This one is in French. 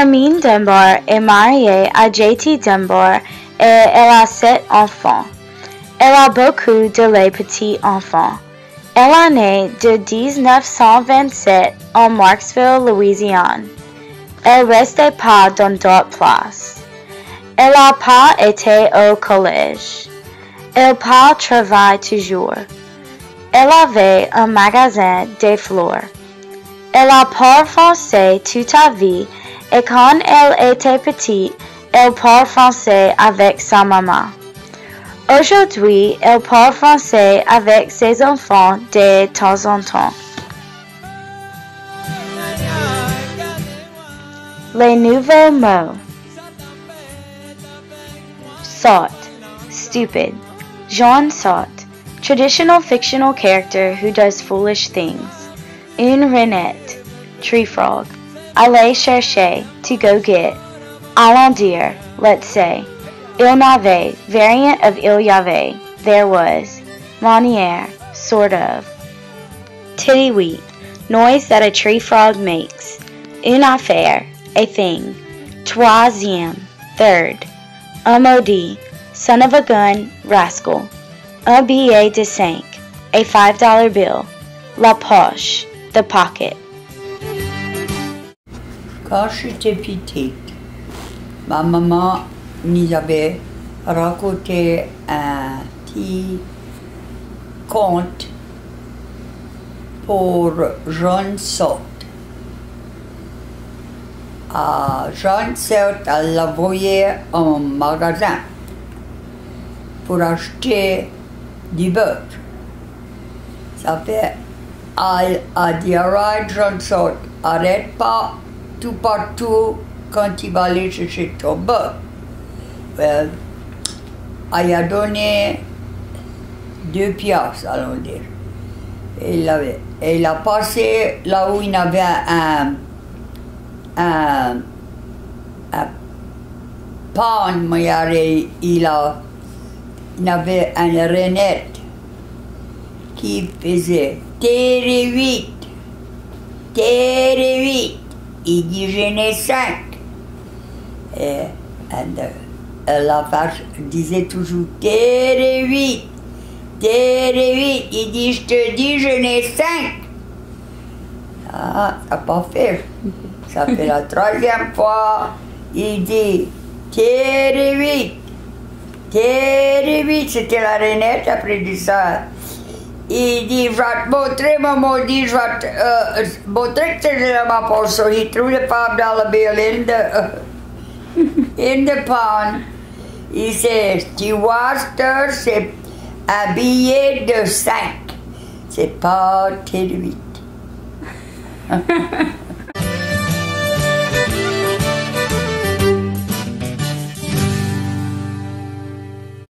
Hermine Dunbar est mariée à J.T. Dunbar et elle a sept enfants. Elle a beaucoup de les petits-enfants. Elle est née de 1927 en Marksville, Louisiane. Elle restait pas dans d'autres places. Elle n'a pas été au collège. Elle pas travaille toujours. Elle avait un magasin de fleurs. Elle a parlé français toute sa vie et quand elle était petite, elle parle français avec sa maman. Aujourd'hui, elle parle français avec ses enfants de temps en temps. Les nouveaux mots. Sot, stupid. Jean Sot, traditional fictional character who does foolish things. Une renette, tree frog. Aller chercher, to go get. Allons dire, let's say. Il n'avait, variant of il y avait, there was. Manière, sort of. Tiddywheat, noise that a tree frog makes. Une affaire, a thing. Troisième, third. Un son of a gun, rascal. Un billet de cinq, a five dollar bill. La poche, the pocket. Quand j'étais petite, ma maman nous avait raconté un petit conte pour Jean Sot. Ah, Jean Sot, elle l'envoyait en magasin pour acheter du beurre. Ça fait, elle a dit, alright, Jean Sot, arrête pas partout quand il va aller chercher. Well, elle a donné deux piastres, allons dire. Et il, il a passé là où il avait un, un, pan, mais il, a, il, il avait une renette qui faisait terre vite, terre ai cinq. Et, and, uh, la vache disait toujours terre vite, terre vite. Il dit je te dis j'en ai cinq. Ah, ça n'a pas fait. Ça fait la troisième fois. Il dit terre vite, terre vite. C'était la renette après dit ça. i vrat, bo treba mu izvat, uh, bo trictadilama also, he threw the five dollar bill in the, in the pond. He says, she was there, a habillée de sac. C'est pas terrible.